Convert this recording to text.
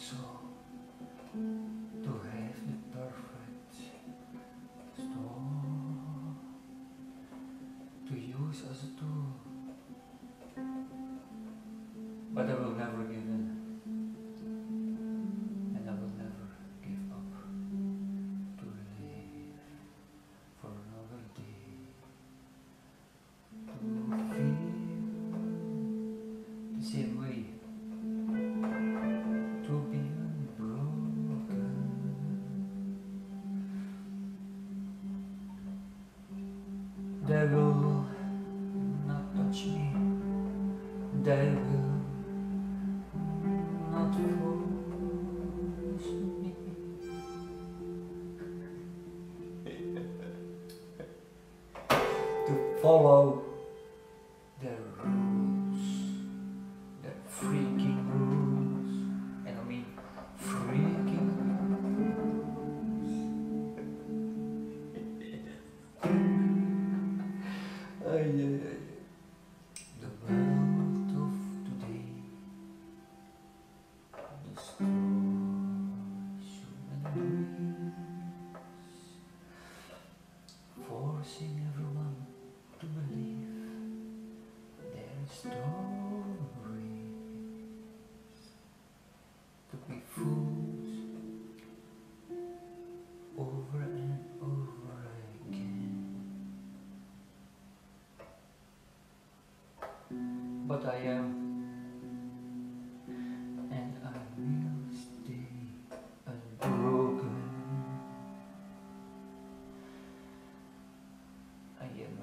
So, to have the perfect storm to use as a tool. But I will never give in. And I will never give up to live for another day. To feel, to see Devil, not touch me. Devil, not force me. to follow their rules, The world of today destroys human dreams, forcing everyone to believe their stories, But I am, and I will stay unbroken. I am